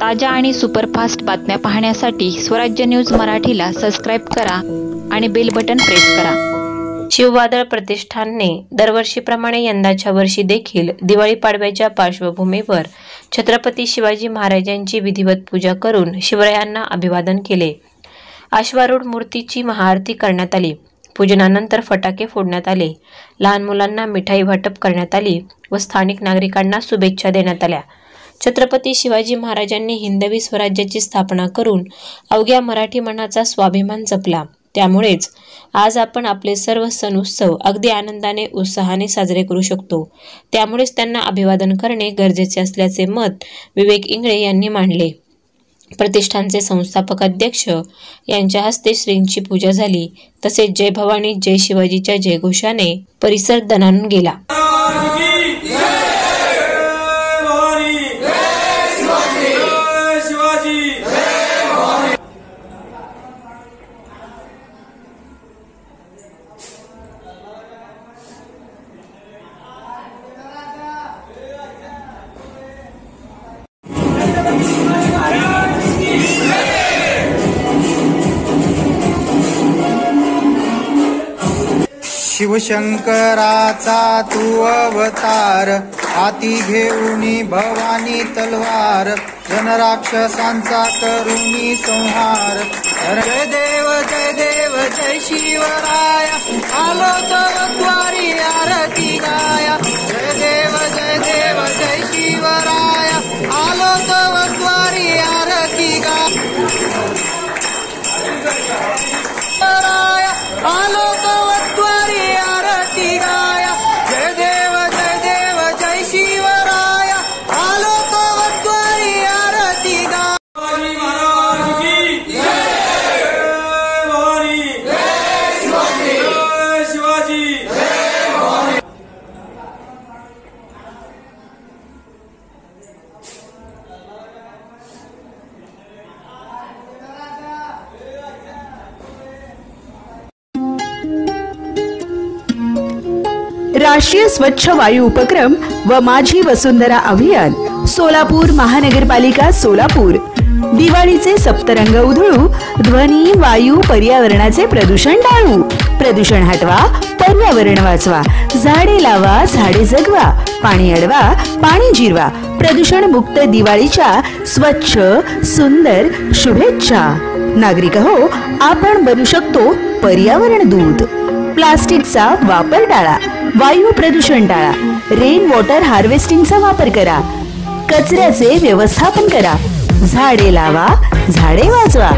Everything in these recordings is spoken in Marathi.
ताज्या आणि सुपरफास्ट बातम्या पाहण्यासाठी स्वराज्य न्यूज मराठीला सबस्क्राईब करा आणि बेल बटन प्रेस करा. शिववादळ प्रतिष्ठानने दरवर्षीप्रमाणे यंदाच्या वर्षी देखील दिवाळी पाडव्याच्या पार्श्वभूमीवर छत्रपती शिवाजी महाराजांची विधिवत पूजा करून शिवरायांना अभिवादन केले. अश्वारूढ मूर्तीची महाआरती करण्यात आली. पूजनानंतर फटाके फोडण्यात आले. लहान मुलांना मिठाई वाटप करण्यात आली व स्थानिक नागरिकांना शुभेच्छा देण्यात आल्या. छत्रपती शिवाजी महाराजांनी हिंदवी स्वराज्याची स्थापना करून अवघ्या मराठी मनाचा स्वाभिमान जपला. त्यामुळेच आज आपण आपले सर्व सण उत्सव अगदी आनंदाने उत्साहाने साजरे करू शकतो. त्यामुळेच त्यांना अभिवादन करणे गरजेचे असल्याचे मत विवेक इंगळे यांनी मांडले. प्रतिष्ठानचे संस्थापक अध्यक्ष यांच्या हस्ते श्रींची पूजा झाली. तसेच जय भवानी जय शिवाजीच्या जयघोषाने परिसर दणाणून गेला. शिवशंकराचा तू अवतार. हाती घेऊनी भवानी तलवार. जनराक्षसांचा करुणी संहार. जय देव जय देव जय शिवराय. आलो तव द्वारी आरती गाया. राष्ट्रीय स्वच्छ वायू उपक्रम व माझी वसुंधरा अभियान सोलापूर महानगरपालिका सोलापूर. दिवाळीचे सप्तरंग उधळू ध्वनी वायू पर्यावरणाचे प्रदूषण टाळू. प्रदूषण हटवा पर्यावरण वाचवा. झाडे लावा झाडे जगवा. पाणी अडवा पाणी जिरवा. प्रदूषण मुक्त दिवाळीच्या स्वच्छ सुंदर शुभेच्छा. नागरिक हो आपण बनू शकतो पर्यावरण दूत. प्लास्टिकचा वापर टाळा. वायू प्रदूषण टाळा. रेन वॉटर हार्वेस्टिंगचा वापर करा. कचऱ्याचे व्यवस्थापन करा. झाडे लावा झाडे वाचवा.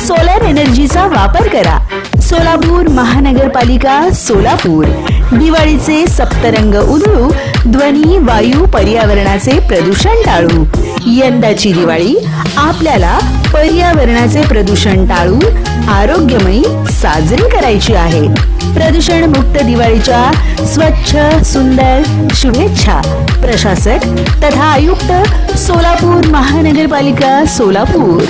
सोलर एनर्जीचा वापर करा. सोलापूर महानगरपालिका सोलापूर. दिवाळीचे सप्तरंग उधळू ध्वनी वायू पर्यावरणाचे प्रदूषण टाळू. यंदाची दिवाळी आपल्याला पर्यावरणाचे प्रदूषण टाळून आरोग्यमयी साजरी करायची आहे. प्रदूषण मुक्त दिवाळीच्या स्वच्छ सुंदर शुभेच्छा. प्रशासक तथा आयुक्त सोलापूर महानगरपालिका सोलापूर.